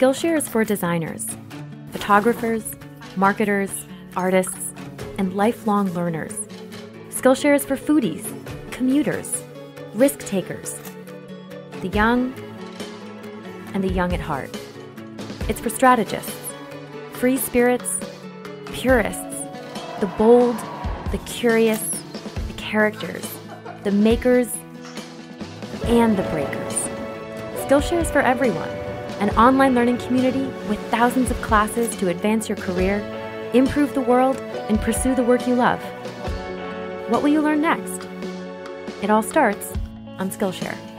Skillshare is for designers, photographers, marketers, artists, and lifelong learners. Skillshare is for foodies, commuters, risk takers, the young, and the young at heart. It's for strategists, free spirits, purists, the bold, the curious, the characters, the makers, and the breakers. Skillshare is for everyone, an online learning community with thousands of classes to advance your career, improve the world, and pursue the work you love. What will you learn next? It all starts on Skillshare.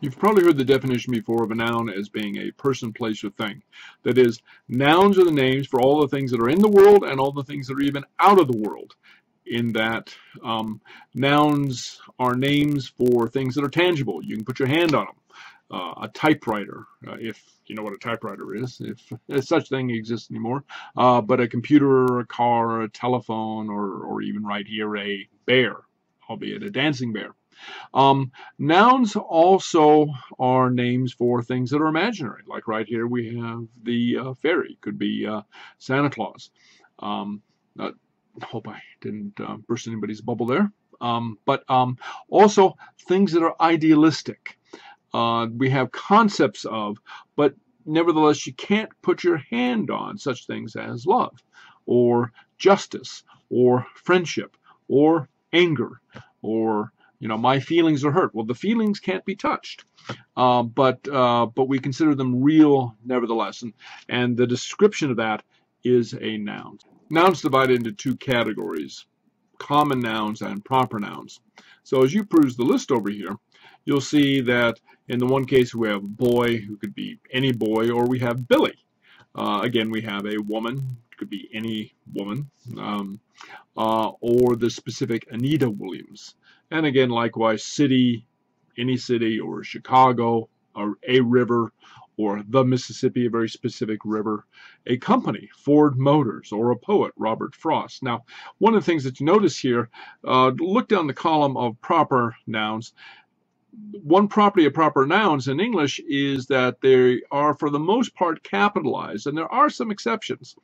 You've probably heard the definition before of a noun as being a person, place, or thing. That is, nouns are the names for all the things that are in the world and all the things that are even out of the world. In that, um, nouns are names for things that are tangible. You can put your hand on them. Uh, a typewriter, uh, if you know what a typewriter is, if, if such thing exists anymore, uh, but a computer, a car, a telephone, or, or even right here, a bear, albeit a dancing bear. Um, nouns also are names for things that are imaginary. Like right here we have the uh, fairy, could be uh, Santa Claus. Um, uh, hope I didn't uh, burst anybody's bubble there. Um, but um, also things that are idealistic. Uh, we have concepts of, but nevertheless you can't put your hand on such things as love or justice or friendship or anger or you know, my feelings are hurt. Well, the feelings can't be touched, uh, but uh, but we consider them real nevertheless, and and the description of that is a noun. Nouns divided into two categories: common nouns and proper nouns. So as you peruse the list over here, you'll see that in the one case we have boy, who could be any boy, or we have Billy. Uh, again, we have a woman, could be any woman, um, uh, or the specific Anita Williams. And again, likewise, city, any city, or Chicago, or a river, or the Mississippi, a very specific river, a company, Ford Motors, or a poet, Robert Frost. Now, one of the things that you notice here, uh, look down the column of proper nouns. One property of proper nouns in English is that they are, for the most part, capitalized, and there are some exceptions.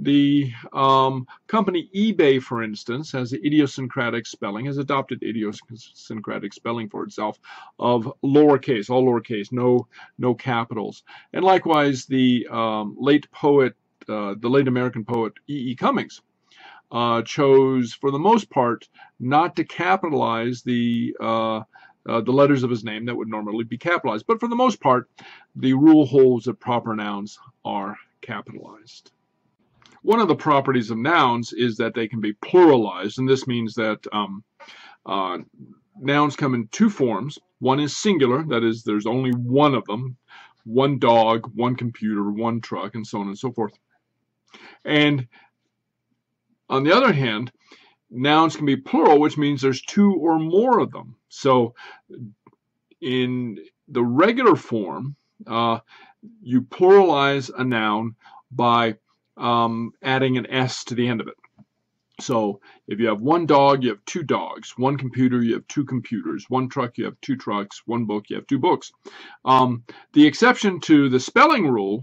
The um, company eBay, for instance, has an idiosyncratic spelling, has adopted idiosyncratic spelling for itself of lowercase, all lowercase, no no capitals. And likewise, the um, late poet, uh, the late American poet E. E. Cummings, uh, chose, for the most part, not to capitalize the uh, uh, the letters of his name that would normally be capitalized. But for the most part, the rule holds that proper nouns are capitalized. One of the properties of nouns is that they can be pluralized, and this means that um, uh, nouns come in two forms. One is singular, that is, there's only one of them, one dog, one computer, one truck, and so on and so forth. And on the other hand, nouns can be plural, which means there's two or more of them. So in the regular form, uh, you pluralize a noun by um, adding an S to the end of it. So if you have one dog, you have two dogs. One computer, you have two computers. One truck, you have two trucks. One book, you have two books. Um, the exception to the spelling rule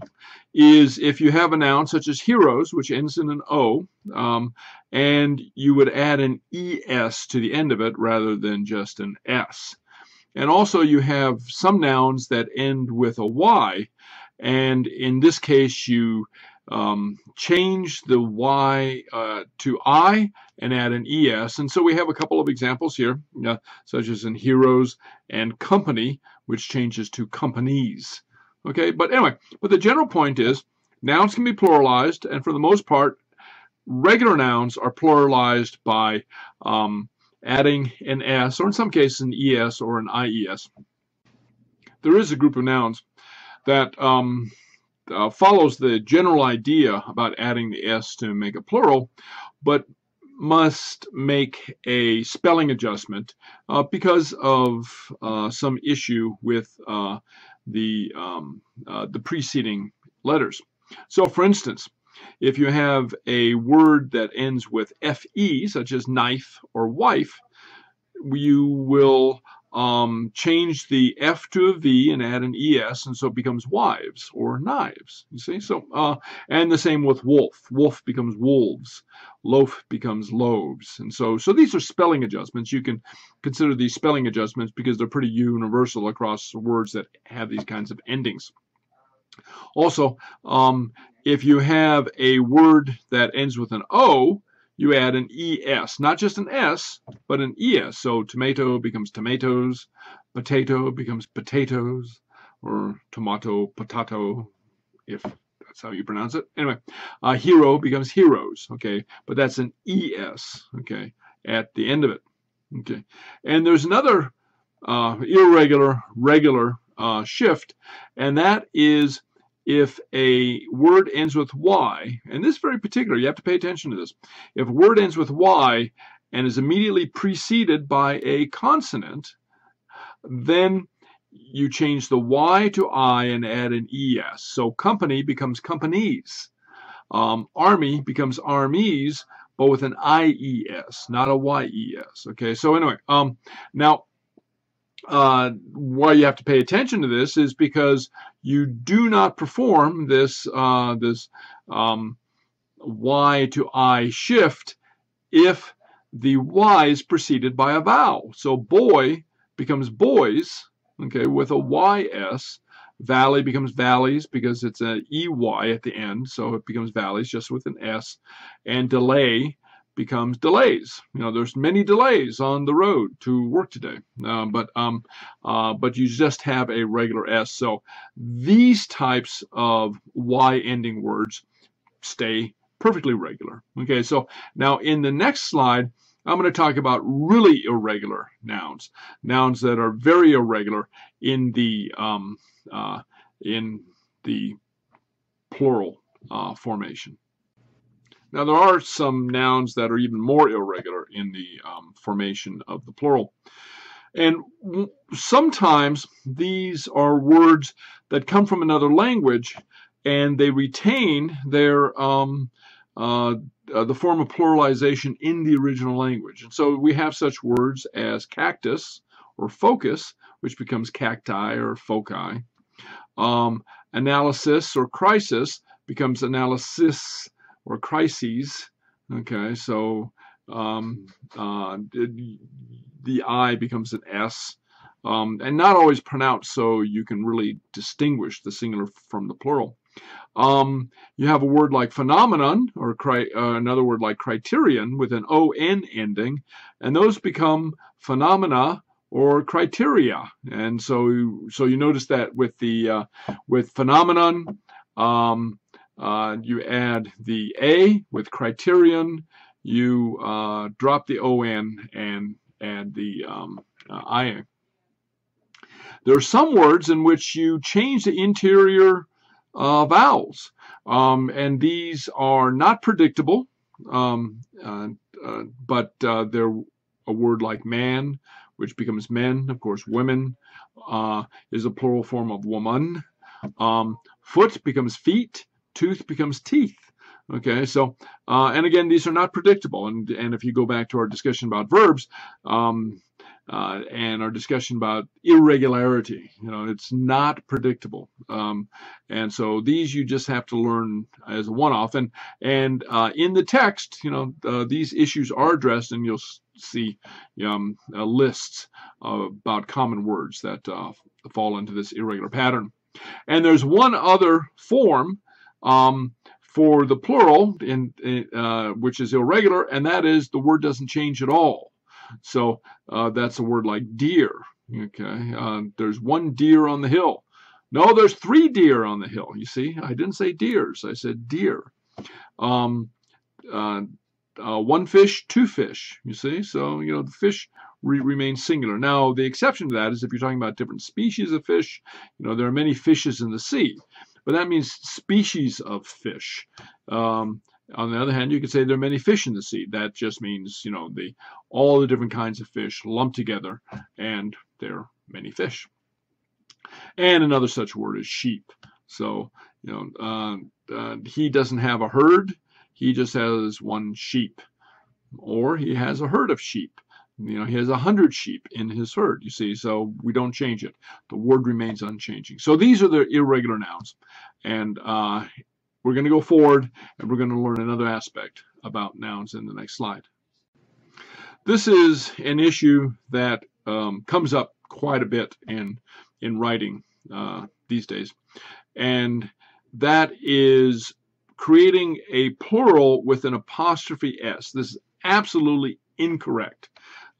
is if you have a noun such as heroes, which ends in an O, um, and you would add an ES to the end of it rather than just an S. And also you have some nouns that end with a Y, and in this case you um, change the Y uh, to I and add an ES. And so we have a couple of examples here, uh, such as in heroes and company, which changes to companies. Okay, but anyway, but the general point is nouns can be pluralized, and for the most part, regular nouns are pluralized by um, adding an S, or in some cases an ES or an IES. There is a group of nouns that um, uh, follows the general idea about adding the S to make a plural, but must make a spelling adjustment uh, because of uh, some issue with uh, the um, uh, the preceding letters. So, for instance, if you have a word that ends with fe, such as knife or wife, you will um, change the F to a V and add an ES, and so it becomes wives or knives. You see? So, uh, and the same with wolf. Wolf becomes wolves. Loaf becomes loaves. And so, so these are spelling adjustments. You can consider these spelling adjustments because they're pretty universal across words that have these kinds of endings. Also, um, if you have a word that ends with an O, you add an ES, not just an S, but an ES. So tomato becomes tomatoes, potato becomes potatoes, or tomato, potato, if that's how you pronounce it. Anyway, uh, hero becomes heroes, okay, but that's an ES, okay, at the end of it, okay. And there's another uh, irregular, regular uh, shift, and that is if a word ends with Y, and this is very particular, you have to pay attention to this. If a word ends with Y and is immediately preceded by a consonant, then you change the Y to I and add an ES. So company becomes companies. Um, army becomes armies, but with an IES, not a YES. Okay, so anyway, um, now uh, why you have to pay attention to this is because you do not perform this uh, this um, Y to I shift if the Y is preceded by a vowel. So boy becomes boys, okay, with a YS. Valley becomes valleys because it's a EY at the end, so it becomes valleys just with an S. And delay becomes delays. You know, there's many delays on the road to work today, uh, but um, uh, but you just have a regular S. So these types of Y ending words stay perfectly regular. Okay, so now in the next slide, I'm going to talk about really irregular nouns, nouns that are very irregular in the um, uh, in the plural uh, formation. Now, there are some nouns that are even more irregular in the um, formation of the plural. And sometimes these are words that come from another language and they retain their um, uh, uh, the form of pluralization in the original language. And so we have such words as cactus or focus, which becomes cacti or foci. Um, analysis or crisis becomes analysis or crises. Okay, so um, uh, the I becomes an S, um, and not always pronounced so you can really distinguish the singular from the plural. Um, you have a word like phenomenon, or cri- uh, another word like criterion with an on ending, and those become phenomena or criteria. And so, so you notice that with the uh, with phenomenon, um, uh, you add the A with criterion, you uh, drop the ON and add the um, uh. There are some words in which you change the interior uh, vowels, um, and these are not predictable, um, uh, uh, but they're a word like man, which becomes men. Of course, women is a plural form of woman. Um, foot becomes feet tooth becomes teeth. Okay, so uh, and again, these are not predictable. And and if you go back to our discussion about verbs, um, uh, and our discussion about irregularity. You know, it's not predictable, um, and so these you just have to learn as a one-off. And and uh, in the text, you know, uh, these issues are addressed, and you'll see um, lists about common words that uh, fall into this irregular pattern. And there's one other form um, for the plural, in, uh, which is irregular, and that is the word doesn't change at all. So uh, that's a word like deer. Okay, uh, there's one deer on the hill. No, there's three deer on the hill. You see, I didn't say deers. I said deer. Um, uh, uh, one fish, two fish. You see, so you know the fish re remains singular. Now, the exception to that is if you're talking about different species of fish. You know, there are many fishes in the sea but that means species of fish. Um, on the other hand, you could say there are many fish in the sea. That just means, you know, the all the different kinds of fish lumped together, and there are many fish. And another such word is sheep. So, you know, uh, uh, he doesn't have a herd, he just has one sheep. Or he has a herd of sheep. You know, he has a hundred sheep in his herd, you see, so we don't change it. The word remains unchanging. So these are the irregular nouns. And uh, we're going to go forward and we're going to learn another aspect about nouns in the next slide. This is an issue that um, comes up quite a bit in, in writing uh, these days. And that is creating a plural with an apostrophe S. This is absolutely incorrect.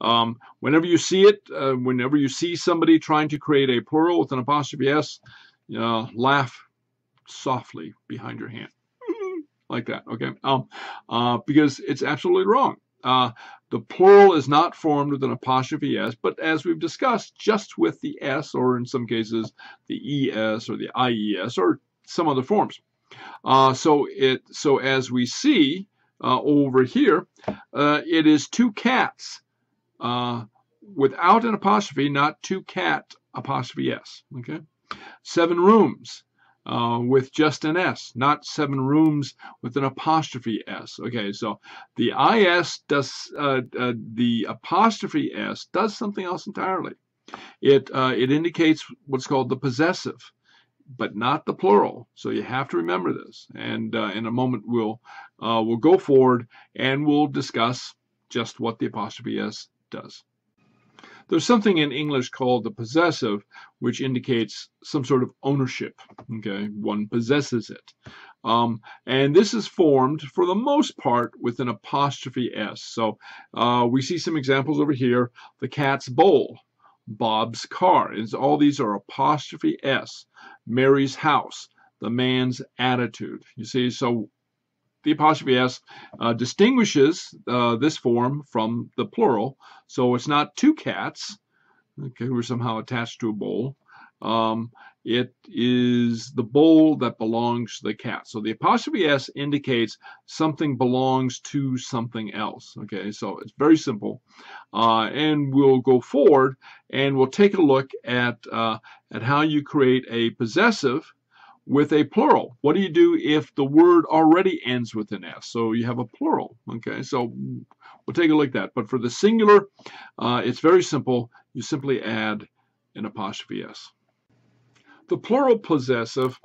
Um, whenever you see it, uh, whenever you see somebody trying to create a plural with an apostrophe S, uh, laugh softly behind your hand. like that, okay? Um, uh, because it's absolutely wrong. Uh, the plural is not formed with an apostrophe s, but as we've discussed, just with the s, or in some cases the es or the ies, or some other forms. Uh, so it so as we see uh, over here, it is two cats uh, without an apostrophe, not two cat apostrophe s. Okay, seven rooms uh, with just an S, not seven rooms with an apostrophe S. Okay, so the IS does, uh, uh, the apostrophe S does something else entirely. It, uh, it indicates what's called the possessive, but not the plural. So you have to remember this. And uh, in a moment, we'll, we'll go forward and we'll discuss just what the apostrophe S does. There's something in English called the possessive, which indicates some sort of ownership. Okay, one possesses it. Um, and this is formed, for the most part, with an apostrophe S. So uh, we see some examples over here. The cat's bowl, Bob's car. It's, all these are apostrophe S. Mary's house, the man's attitude. You see, so the apostrophe s uh, distinguishes uh, this form from the plural. So it's not two cats, okay, who are somehow attached to a bowl. Um, it is the bowl that belongs to the cat. So the apostrophe s indicates something belongs to something else. Okay, so it's very simple. Uh, and we'll go forward and we'll take a look at, uh, at how you create a possessive with a plural. What do you do if the word already ends with an S? So you have a plural. Okay, so we'll take a look at that. But for the singular, uh, it's very simple. You simply add an apostrophe S. The plural possessive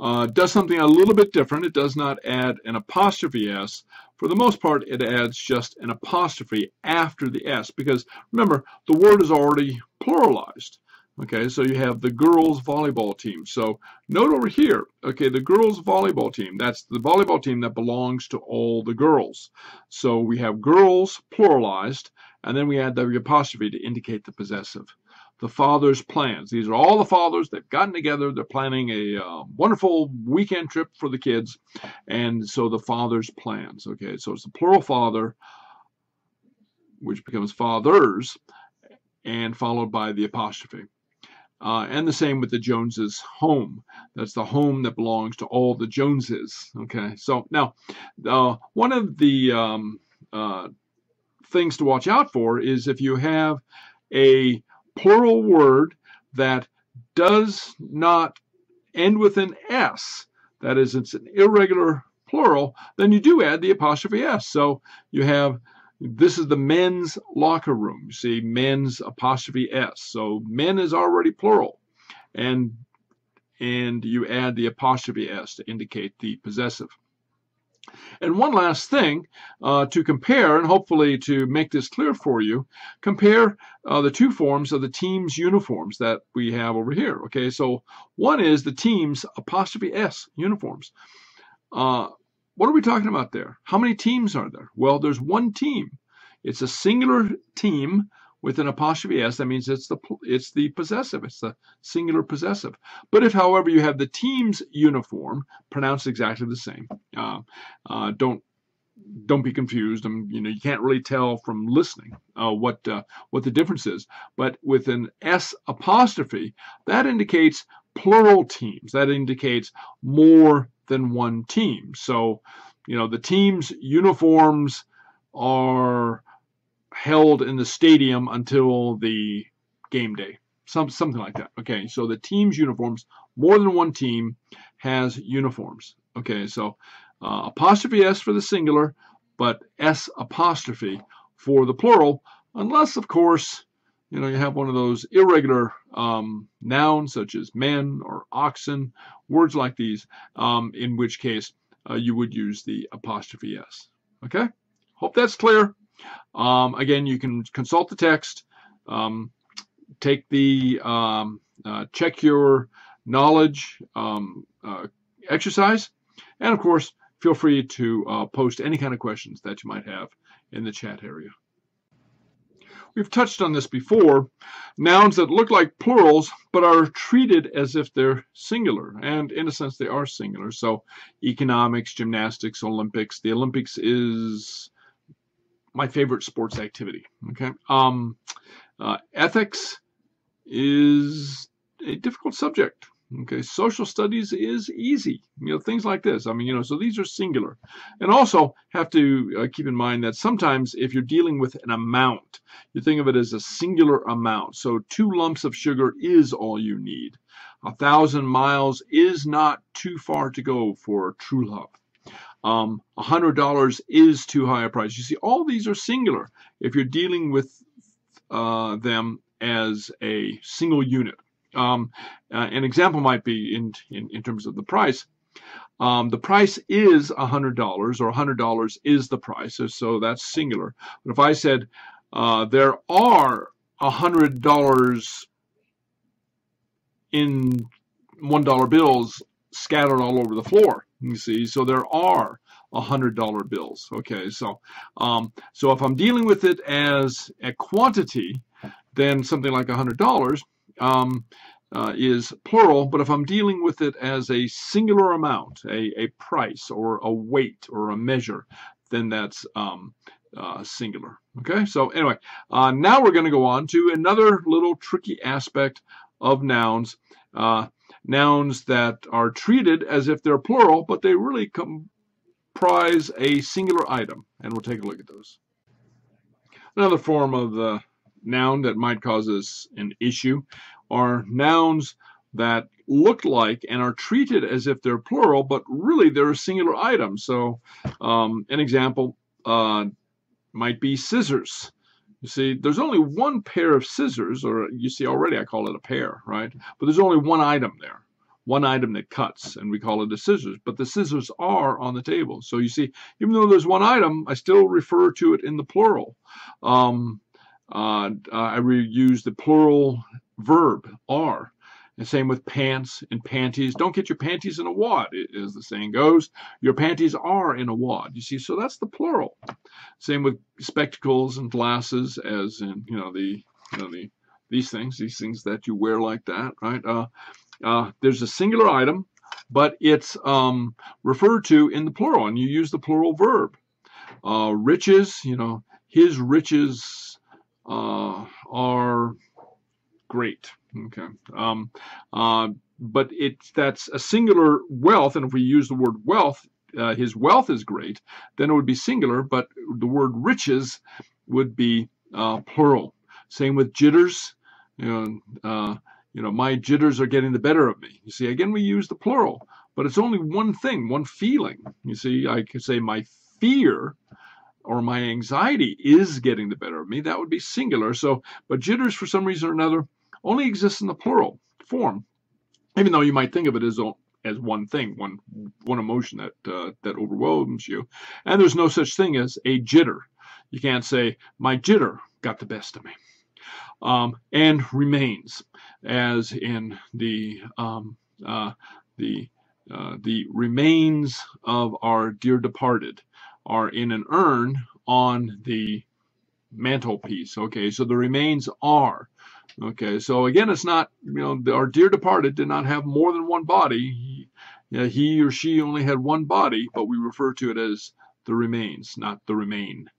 uh, does something a little bit different. It does not add an apostrophe S. For the most part, it adds just an apostrophe after the S because remember, the word is already pluralized. Okay, so you have the girls volleyball team. So note over here, okay, the girls volleyball team, that's the volleyball team that belongs to all the girls. So we have girls pluralized, and then we add the apostrophe to indicate the possessive. The father's plans. These are all the fathers. They've gotten together. They're planning a uh, wonderful weekend trip for the kids. And so the father's plans. Okay, so it's the plural father, which becomes fathers, and followed by the apostrophe. Uh, and the same with the Joneses home. That's the home that belongs to all the Joneses. Okay, so now uh, one of the um, uh, things to watch out for is if you have a plural word that does not end with an S, that is, it's an irregular plural, then you do add the apostrophe S. So you have this is the men's locker room. You see men's apostrophe S. So men is already plural. And and you add the apostrophe S to indicate the possessive. And one last thing uh, to compare, and hopefully to make this clear for you, compare uh, the two forms of the team's uniforms that we have over here. Okay, so one is the team's apostrophe S uniforms. Uh, what are we talking about there? How many teams are there? Well, there's one team. It's a singular team with an apostrophe s. That means it's the it's the possessive. It's the singular possessive. But if, however, you have the team's uniform pronounced exactly the same, uh, uh, don't don't be confused. Um, you know, you can't really tell from listening uh, what uh, what the difference is. But with an S apostrophe, that indicates plural teams. That indicates more than one team. So, you know, the team's uniforms are held in the stadium until the game day. some something like that. Okay, so the team's uniforms, more than one team has uniforms. Okay, so uh, apostrophe s for the singular, but s apostrophe for the plural, unless of course you know you have one of those irregular um, nouns such as men or oxen, words like these, um, in which case uh, you would use the apostrophe s. Okay, hope that's clear. Um, again, you can consult the text, um, take the um, uh, check your knowledge um, uh, exercise, and of course, feel free to uh, post any kind of questions that you might have in the chat area. We've touched on this before. Nouns that look like plurals but are treated as if they're singular. And in a sense, they are singular. So economics, gymnastics, Olympics. The Olympics is my favorite sports activity. Okay. Um, uh, ethics is a difficult subject. Okay, social studies is easy. You know, things like this. I mean, you know, so these are singular. And also have to uh, keep in mind that sometimes if you're dealing with an amount, you think of it as a singular amount. So two lumps of sugar is all you need. A thousand miles is not too far to go for true love. Um, $100 is too high a price. You see, all these are singular if you're dealing with uh, them as a single unit. Um, uh, an example might be in, in, in terms of the price. Um, the price is $100 or $100 is the price, so, so that's singular. But if I said uh, there are $100 in $1 bills scattered all over the floor, you see, so there are $100 bills. Okay, so um, so if I'm dealing with it as a quantity, then something like $100 um, uh, is plural, but if I'm dealing with it as a singular amount, a, a price or a weight or a measure, then that's um, uh, singular. Okay, so anyway, uh, now we're going to go on to another little tricky aspect of nouns. Uh, nouns that are treated as if they're plural, but they really comprise a singular item, and we'll take a look at those. Another form of the noun that might cause us an issue are nouns that look like and are treated as if they're plural, but really they're a singular item. So um, an example uh, might be scissors. You see, there's only one pair of scissors, or you see already I call it a pair, right? But there's only one item there, one item that cuts, and we call it a scissors. But the scissors are on the table. So you see, even though there's one item, I still refer to it in the plural. Um, uh, I use the plural verb, are. And same with pants and panties. Don't get your panties in a wad, as the saying goes. Your panties are in a wad. You see, so that's the plural. Same with spectacles and glasses, as in you know the you know the these things, these things that you wear like that, right? Uh, uh, there's a singular item, but it's um, referred to in the plural, and you use the plural verb. Uh, riches, you know, his riches uh, are great. Okay. Um, uh, but it's that's a singular wealth, and if we use the word wealth, uh, his wealth is great, then it would be singular, but the word riches would be uh, plural. Same with jitters. You know, uh, you know, my jitters are getting the better of me. You see, again, we use the plural, but it's only one thing, one feeling. You see, I could say my fear or my anxiety is getting the better of me. That would be singular. So, but jitters, for some reason or another, only exists in the plural form, even though you might think of it as as one thing, one one emotion that uh, that overwhelms you. And there's no such thing as a jitter. You can't say my jitter got the best of me. Um, and remains, as in the um, uh, the uh, the remains of our dear departed are in an urn on the mantelpiece. Okay, so the remains are. Okay, so again, it's not, you know, our dear departed did not have more than one body. He, yeah, he or she only had one body, but we refer to it as the remains, not the remain.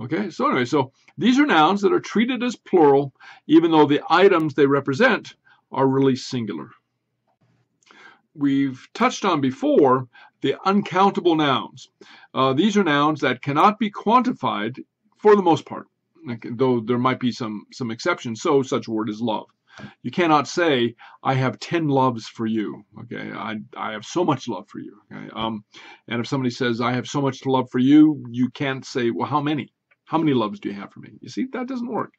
Okay, so anyway, so these are nouns that are treated as plural, even though the items they represent are really singular. We've touched on before the uncountable nouns. Uh, these are nouns that cannot be quantified for the most part though there might be some some exceptions. So such a word as love. You cannot say, I have 10 loves for you. Okay. I, I have so much love for you. Okay. Um, and if somebody says, I have so much love for you, you can't say, well, how many? How many loves do you have for me? You see, that doesn't work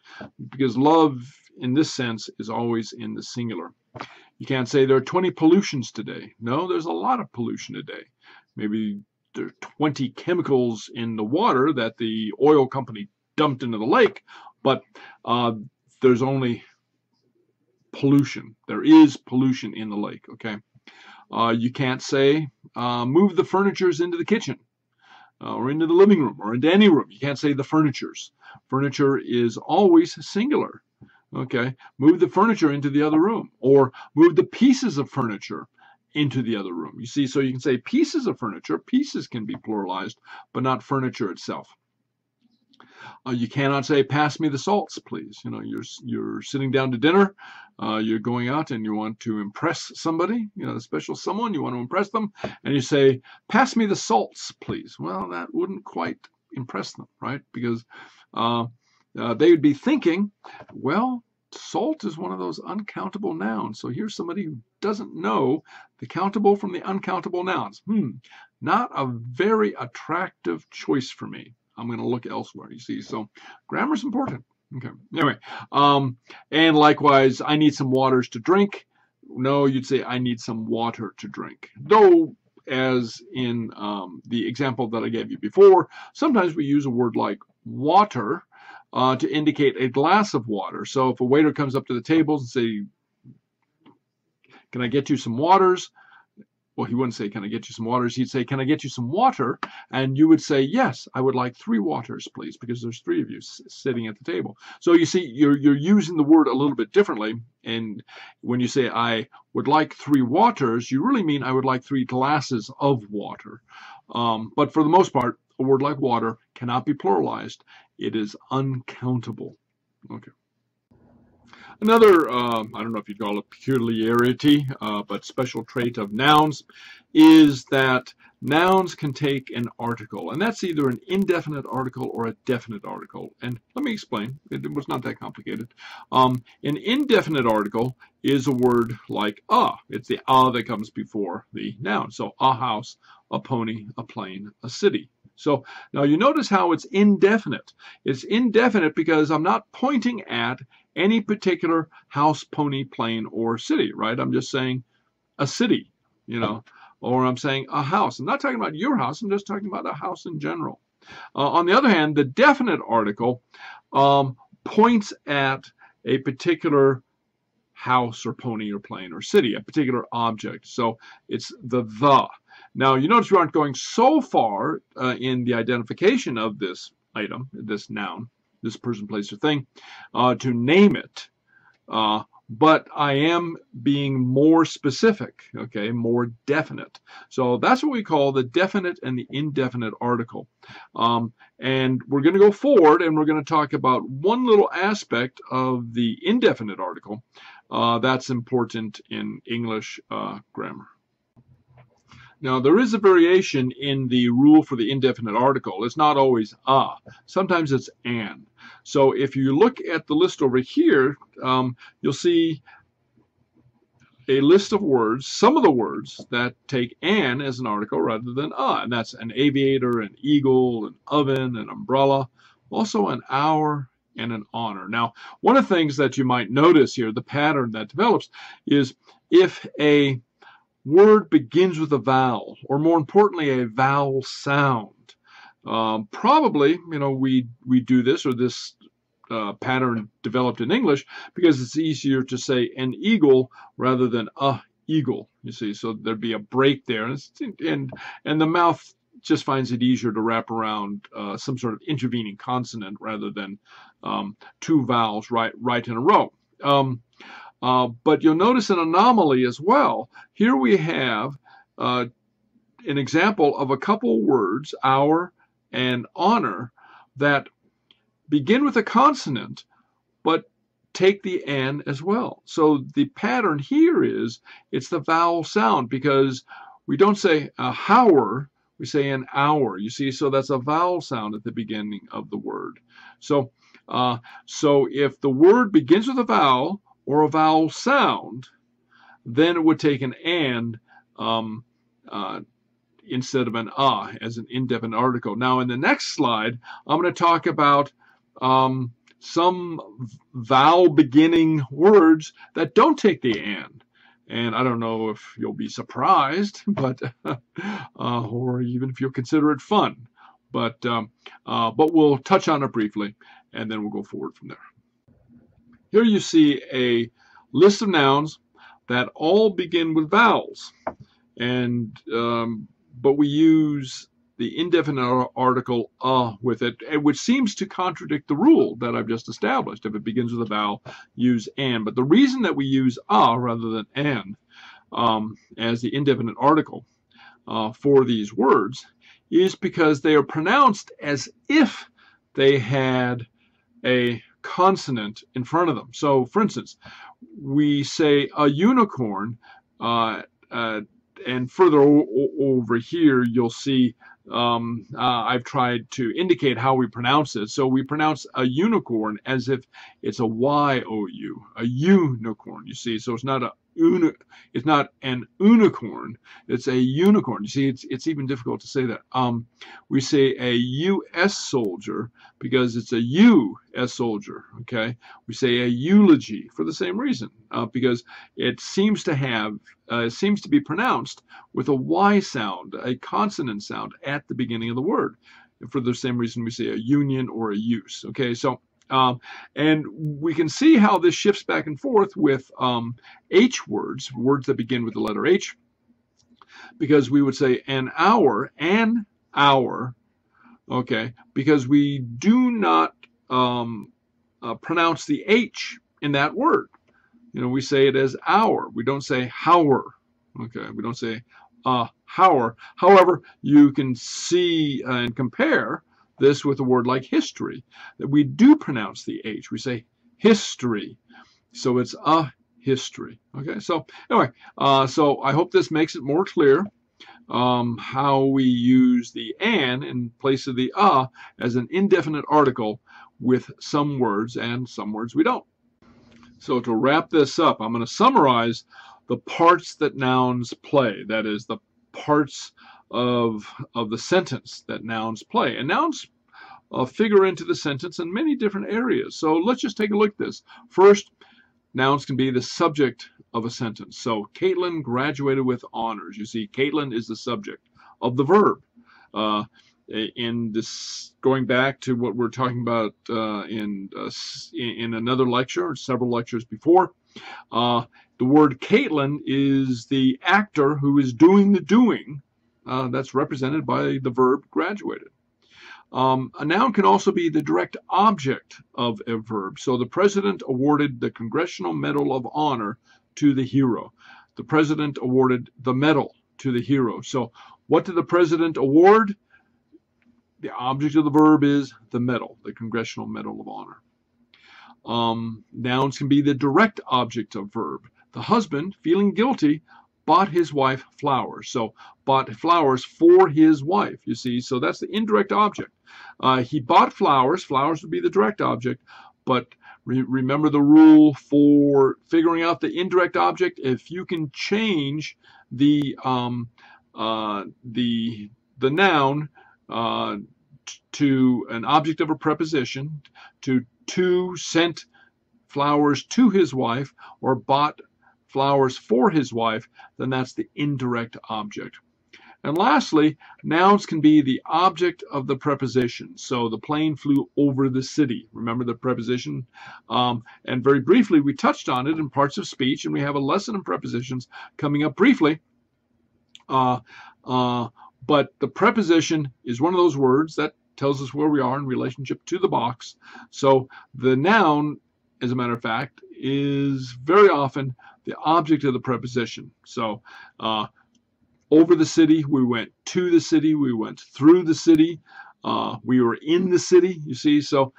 because love in this sense is always in the singular. You can't say there are 20 pollutions today. No, there's a lot of pollution today. Maybe there are 20 chemicals in the water that the oil company dumped into the lake, but uh, there's only pollution. There is pollution in the lake, okay? Uh, you can't say, uh, move the furnitures into the kitchen uh, or into the living room or into any room. You can't say the furnitures. Furniture is always singular, okay? Move the furniture into the other room or move the pieces of furniture into the other room. You see, so you can say pieces of furniture. Pieces can be pluralized, but not furniture itself. Uh, you cannot say, "Pass me the salts, please." You know, you're you're sitting down to dinner, uh, you're going out, and you want to impress somebody, you know, a special someone. You want to impress them, and you say, "Pass me the salts, please." Well, that wouldn't quite impress them, right? Because uh, uh they would be thinking, "Well, salt is one of those uncountable nouns. So here's somebody who doesn't know the countable from the uncountable nouns. Hmm, not a very attractive choice for me. I'm going to look elsewhere, you see. So grammar is important. Okay. Anyway, um, and likewise, I need some waters to drink. No, you'd say I need some water to drink. Though, as in um, the example that I gave you before, sometimes we use a word like water uh, to indicate a glass of water. So if a waiter comes up to the tables and say, "Can I get you some waters?" well, he wouldn't say, Can I get you some waters? He'd say, Can I get you some water? And you would say, Yes, I would like three waters, please, because there's three of you sitting at the table. So you see, you're, you're using the word a little bit differently. And when you say, I would like three waters, you really mean I would like three glasses of water. Um, but for the most part, a word like water cannot be pluralized, it is uncountable. Okay. Another, uh, I don't know if you'd call it peculiarity, uh, but special trait of nouns is that nouns can take an article, and that's either an indefinite article or a definite article. And let me explain. It was not that complicated. Um, an indefinite article is a word like a. It's the a that comes before the noun. So a house, a pony, a plane, a city. So now you notice how it's indefinite. It's indefinite because I'm not pointing at any particular house, pony, plane, or city, right? I'm just saying a city, you know, or I'm saying a house. I'm not talking about your house, I'm just talking about a house in general. Uh, on the other hand, the definite article um, points at a particular house or pony or plane or city, a particular object. So it's the the. Now you notice you aren't going so far uh, in the identification of this item, this noun, this person, place, or thing, uh, to name it. Uh, but I am being more specific, okay, more definite. So that's what we call the definite and the indefinite article. Um, and we're going to go forward and we're going to talk about one little aspect of the indefinite article uh, that's important in English uh, grammar. Now, there is a variation in the rule for the indefinite article. It's not always a. Sometimes it's an. So if you look at the list over here, um, you'll see a list of words, some of the words that take an as an article rather than a. And that's an aviator, an eagle, an oven, an umbrella, also an hour, and an honor. Now, one of the things that you might notice here, the pattern that develops, is if a word begins with a vowel, or more importantly, a vowel sound. Um, probably, you know, we we do this or this uh, pattern developed in English because it's easier to say an eagle rather than a eagle. You see, so there'd be a break there, and and, and the mouth just finds it easier to wrap around uh, some sort of intervening consonant rather than um, two vowels right right in a row. Um, uh, but you'll notice an anomaly as well. Here we have uh, an example of a couple words, hour and honor, that begin with a consonant, but take the N as well. So the pattern here is it's the vowel sound because we don't say a hour, we say an hour. You see, so that's a vowel sound at the beginning of the word. So, uh, so if the word begins with a vowel, or a vowel sound, then it would take an and um, uh, instead of an ah as an indefinite article. Now, in the next slide, I'm going to talk about um, some vowel beginning words that don't take the and. And I don't know if you'll be surprised, but uh, or even if you'll consider it fun. But um, uh, but we'll touch on it briefly, and then we'll go forward from there. Here you see a list of nouns that all begin with vowels, and um, but we use the indefinite article uh with it, which seems to contradict the rule that I've just established. If it begins with a vowel, use an. But the reason that we use uh rather than an um, as the indefinite article uh, for these words is because they are pronounced as if they had a consonant in front of them. So, for instance, we say a unicorn, uh, uh, and further over here, you'll see um, uh, I've tried to indicate how we pronounce it. So we pronounce a unicorn as if it's a Y-O-U, a unicorn, you see. So it's not a uni, it's not an unicorn, it's a unicorn. You see, it's, it's even difficult to say that. Um, we say a U.S. soldier because it's a U.S. soldier, okay? We say a eulogy for the same reason, uh, because it seems to have, uh, it seems to be pronounced with a Y sound, a consonant sound at the beginning of the word. For the same reason we say a union or a use, okay? So um, and we can see how this shifts back and forth with um, H words, words that begin with the letter H, because we would say an hour, an hour, okay, because we do not um, uh, pronounce the H in that word. You know, we say it as hour. We don't say hour. Okay, we don't say uh, hour. However, you can see and compare this with a word like history, that we do pronounce the H. We say history. So it's a history. Okay, so anyway, uh, so I hope this makes it more clear um, how we use the an in place of the a as an indefinite article with some words and some words we don't. So to wrap this up, I'm going to summarize the parts that nouns play. That is the parts of, of the sentence that nouns play. And nouns uh, figure into the sentence in many different areas. So let's just take a look at this. First, nouns can be the subject of a sentence. So Caitlin graduated with honors. You see, Caitlin is the subject of the verb. Uh, in this, going back to what we're talking about uh, in uh, in another lecture, or several lectures before, uh, the word Caitlin is the actor who is doing the doing uh, that's represented by the verb graduated. Um, a noun can also be the direct object of a verb. So the president awarded the Congressional Medal of Honor to the hero. The president awarded the medal to the hero. So what did the president award? The object of the verb is the medal, the Congressional Medal of Honor. Um, nouns can be the direct object of verb. The husband, feeling guilty, bought his wife flowers. So bought flowers for his wife, you see. So that's the indirect object. Uh, he bought flowers. Flowers would be the direct object. But re remember the rule for figuring out the indirect object. If you can change the um, uh, the the noun uh, to an object of a preposition, to to sent flowers to his wife or bought flowers for his wife, then that's the indirect object. And lastly, nouns can be the object of the preposition. So the plane flew over the city. Remember the preposition? Um, and very briefly, we touched on it in parts of speech, and we have a lesson in prepositions coming up briefly. Uh, uh, but the preposition is one of those words that tells us where we are in relationship to the box. So the noun, as a matter of fact, is very often the object of the preposition. So uh, over the city, we went to the city, we went through the city, uh, we were in the city, you see. So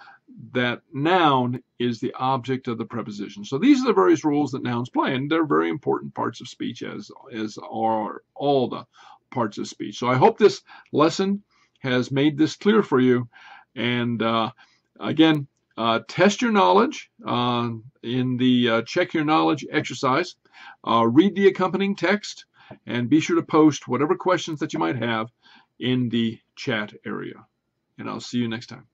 that noun is the object of the preposition. So these are the various roles that nouns play, and they're very important parts of speech, as, as are all the parts of speech. So I hope this lesson has made this clear for you. And uh, again, uh, test your knowledge uh, in the uh, check your knowledge exercise. Uh, read the accompanying text and be sure to post whatever questions that you might have in the chat area. And I'll see you next time.